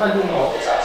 慢动作。